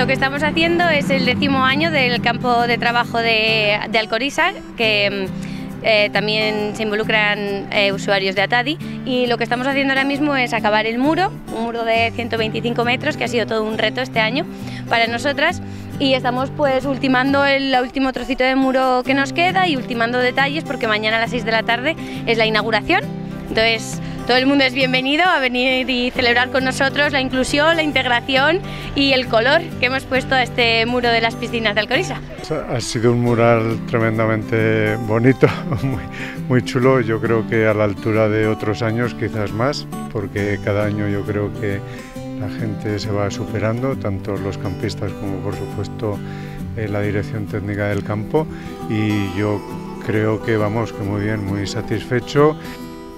lo que estamos haciendo es el décimo año del campo de trabajo de, de que mm, eh, también se involucran eh, usuarios de Atadi y lo que estamos haciendo ahora mismo es acabar el muro, un muro de 125 metros que ha sido todo un reto este año para nosotras y estamos pues ultimando el último trocito de muro que nos queda y ultimando detalles porque mañana a las 6 de la tarde es la inauguración. Entonces todo el mundo es bienvenido a venir y celebrar con nosotros la inclusión, la integración y el color que hemos puesto a este muro de las piscinas de Alcoriza. Ha sido un mural tremendamente bonito, muy, muy chulo, yo creo que a la altura de otros años quizás más, porque cada año yo creo que la gente se va superando, tanto los campistas como por supuesto eh, la dirección técnica del campo y yo creo que vamos que muy bien, muy satisfecho.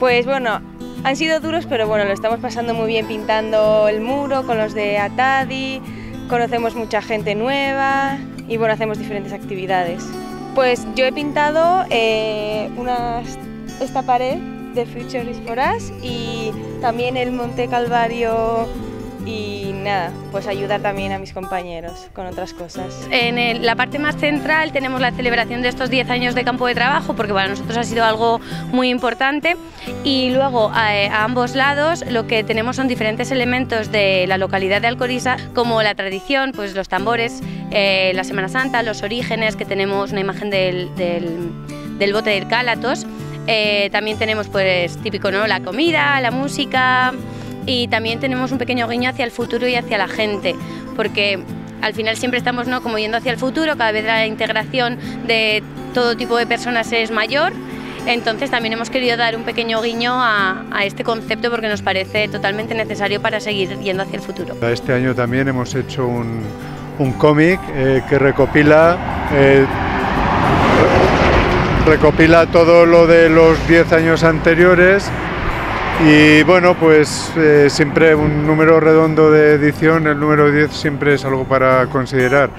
Pues bueno, han sido duros, pero bueno, lo estamos pasando muy bien pintando el muro con los de Atadi, conocemos mucha gente nueva y bueno, hacemos diferentes actividades. Pues yo he pintado eh, esta pared de Future is for Us y también el Monte Calvario y nada, pues ayudar también a mis compañeros con otras cosas. En la parte más central tenemos la celebración de estos 10 años de campo de trabajo, porque para nosotros ha sido algo muy importante, y luego a, ambos lados lo que tenemos son diferentes elementos de la localidad de Alcoriza, como la tradición, pues los tambores, eh, la Semana Santa, los orígenes, que tenemos una imagen del, del, bote del Cálatos, eh, también tenemos pues típico ¿no? la comida, la música, y también tenemos un pequeño guiño hacia el futuro y hacia la gente, porque al final siempre estamos ¿no? como yendo hacia el futuro, cada vez la integración de todo tipo de personas es mayor, entonces también hemos querido dar un pequeño guiño a, este concepto porque nos parece totalmente necesario para seguir yendo hacia el futuro. Este año también hemos hecho un, un cómic eh, que recopila... Eh, recopila todo lo de los 10 años anteriores y bueno, pues eh, siempre un número redondo de edición, el número 10 siempre es algo para considerar.